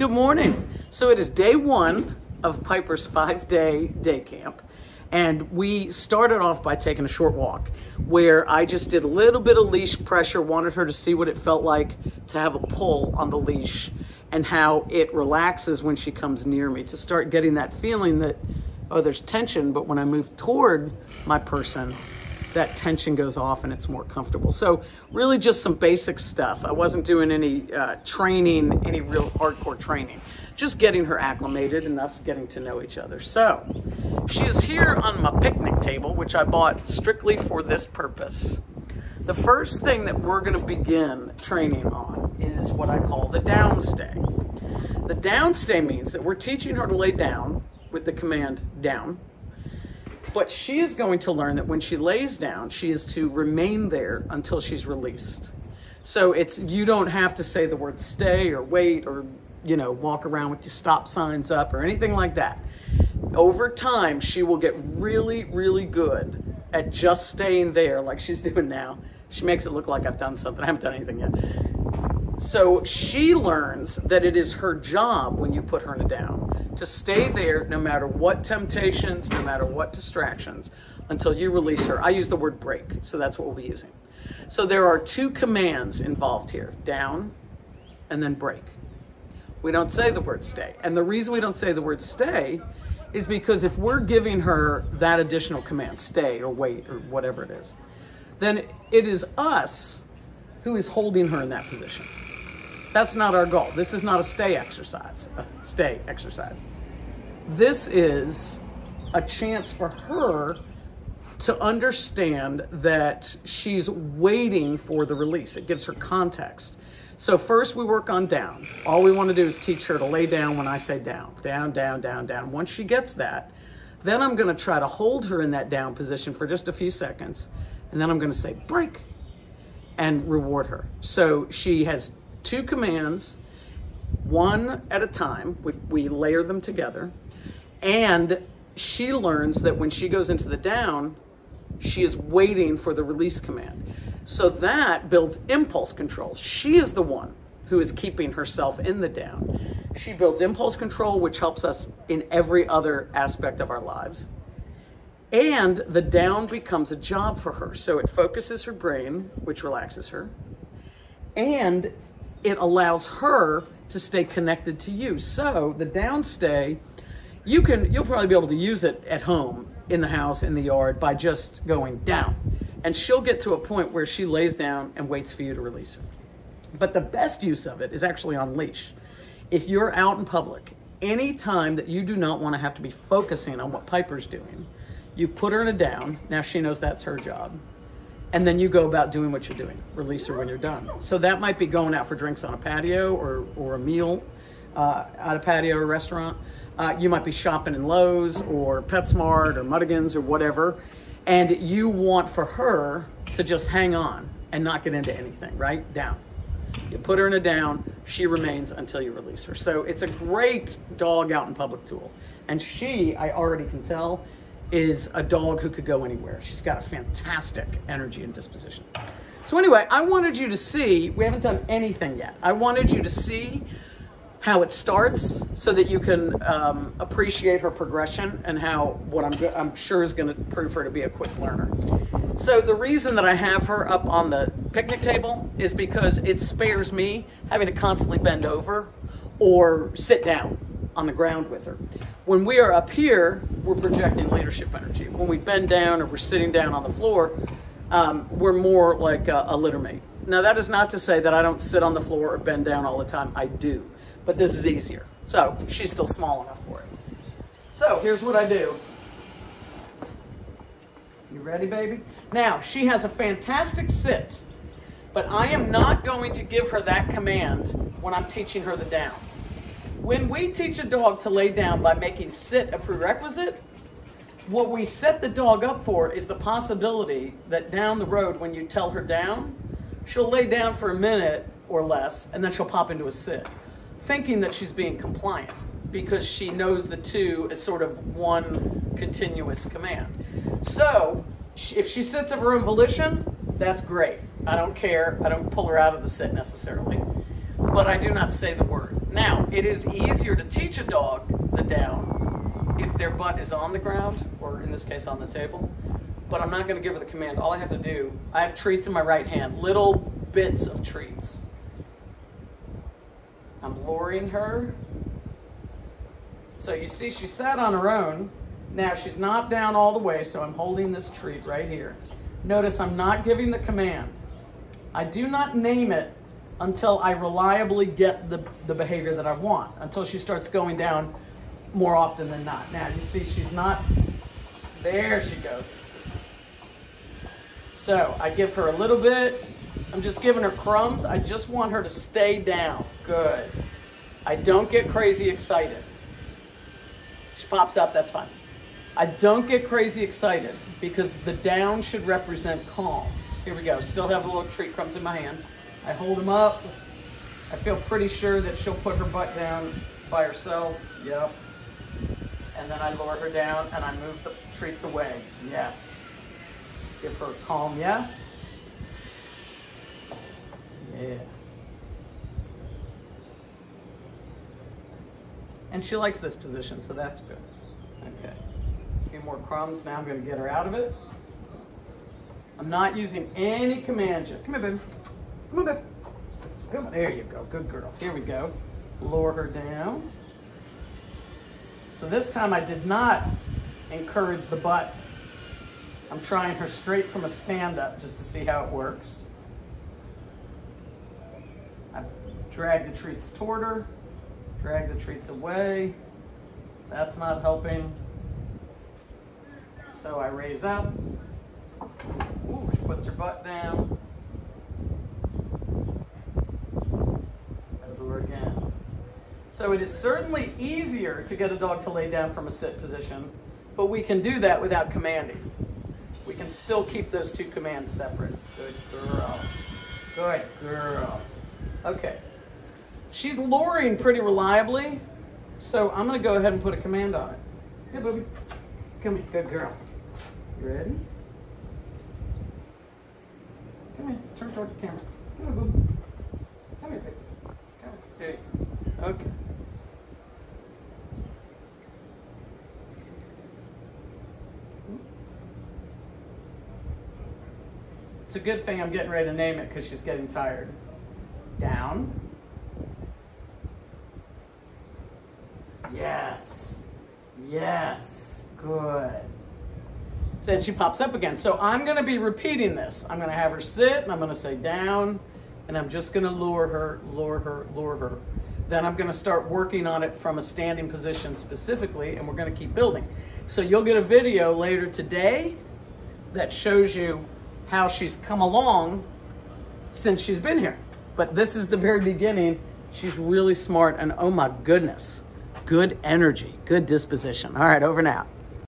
Good morning. So it is day one of Piper's five day day camp. And we started off by taking a short walk where I just did a little bit of leash pressure, wanted her to see what it felt like to have a pull on the leash and how it relaxes when she comes near me to start getting that feeling that, oh, there's tension, but when I move toward my person, that tension goes off and it's more comfortable. So really just some basic stuff. I wasn't doing any uh, training, any real hardcore training, just getting her acclimated and us getting to know each other. So she is here on my picnic table, which I bought strictly for this purpose. The first thing that we're gonna begin training on is what I call the downstay. The downstay means that we're teaching her to lay down with the command down, but she is going to learn that when she lays down, she is to remain there until she's released. So it's you don't have to say the word stay or wait or you know walk around with your stop signs up or anything like that. Over time, she will get really, really good at just staying there like she's doing now. She makes it look like I've done something. I haven't done anything yet. So she learns that it is her job when you put her in a down to stay there no matter what temptations, no matter what distractions, until you release her. I use the word break, so that's what we'll be using. So there are two commands involved here down and then break. We don't say the word stay. And the reason we don't say the word stay is because if we're giving her that additional command, stay or wait or whatever it is, then it is us who is holding her in that position. That's not our goal. This is not a stay exercise, a stay exercise. This is a chance for her to understand that she's waiting for the release. It gives her context. So first we work on down. All we want to do is teach her to lay down when I say down. Down, down, down, down. Once she gets that, then I'm going to try to hold her in that down position for just a few seconds. And then I'm going to say break and reward her. So she has two commands, one at a time. We, we layer them together. And she learns that when she goes into the down, she is waiting for the release command. So that builds impulse control. She is the one who is keeping herself in the down. She builds impulse control, which helps us in every other aspect of our lives. And the down becomes a job for her. So it focuses her brain, which relaxes her. And it allows her to stay connected to you. So the downstay, you can you'll probably be able to use it at home, in the house, in the yard by just going down. And she'll get to a point where she lays down and waits for you to release her. But the best use of it is actually on leash. If you're out in public, any time that you do not want to have to be focusing on what Piper's doing, you put her in a down. Now she knows that's her job and then you go about doing what you're doing. Release her when you're done. So that might be going out for drinks on a patio or, or a meal uh, at a patio or restaurant. Uh, you might be shopping in Lowe's or PetSmart or Muddigan's or whatever, and you want for her to just hang on and not get into anything, right? Down. You put her in a down, she remains until you release her. So it's a great dog out in public tool. And she, I already can tell, is a dog who could go anywhere. She's got a fantastic energy and disposition. So anyway, I wanted you to see, we haven't done anything yet. I wanted you to see how it starts so that you can um, appreciate her progression and how what I'm, I'm sure is going to prove her to be a quick learner. So the reason that I have her up on the picnic table is because it spares me having to constantly bend over or sit down on the ground with her. When we are up here, we're projecting leadership energy. When we bend down or we're sitting down on the floor, um, we're more like a, a litter mate. Now, that is not to say that I don't sit on the floor or bend down all the time. I do. But this is easier. So, she's still small enough for it. So, here's what I do. You ready, baby? Now, she has a fantastic sit, but I am not going to give her that command when I'm teaching her the down. When we teach a dog to lay down by making sit a prerequisite, what we set the dog up for is the possibility that down the road, when you tell her down, she'll lay down for a minute or less, and then she'll pop into a sit, thinking that she's being compliant because she knows the two as sort of one continuous command. So, if she sits of her own volition, that's great. I don't care. I don't pull her out of the sit necessarily. But I do not say the word. Now, it is easier to teach a dog the down if their butt is on the ground, or in this case on the table. But I'm not going to give her the command. All I have to do, I have treats in my right hand, little bits of treats. I'm luring her. So you see, she sat on her own. Now she's not down all the way, so I'm holding this treat right here. Notice I'm not giving the command. I do not name it until I reliably get the, the behavior that I want, until she starts going down more often than not. Now, you see, she's not, there she goes. So I give her a little bit. I'm just giving her crumbs. I just want her to stay down. Good. I don't get crazy excited. She pops up, that's fine. I don't get crazy excited because the down should represent calm. Here we go. Still have a little treat crumbs in my hand. I hold him up. I feel pretty sure that she'll put her butt down by herself. Yep. And then I lower her down and I move the treats away. Yes. Give her a calm yes. Yeah. And she likes this position, so that's good. Okay. A few more crumbs. Now I'm going to get her out of it. I'm not using any command yet. Come here, baby. Come on. Come on. There you go. Good girl. Here we go. Lower her down. So this time I did not encourage the butt. I'm trying her straight from a stand-up just to see how it works. I drag the treats toward her, drag the treats away. That's not helping. So I raise up, Ooh, she puts her butt down. Again. So it is certainly easier to get a dog to lay down from a sit position, but we can do that without commanding. We can still keep those two commands separate. Good girl. Good girl. Okay. She's luring pretty reliably, so I'm going to go ahead and put a command on it. Hey, booby. Come here. Good girl. You ready? Come here, turn toward the camera. Come here, boo. Come here, baby. Come here. Okay. It's a good thing I'm getting ready to name it because she's getting tired. Down. Yes. Yes. Good. Then she pops up again. So I'm going to be repeating this. I'm going to have her sit, and I'm going to say down, and I'm just going to lure her, lure her, lure her. Then I'm going to start working on it from a standing position specifically, and we're going to keep building. So you'll get a video later today that shows you how she's come along since she's been here. But this is the very beginning. She's really smart, and oh my goodness, good energy, good disposition. All right, over now.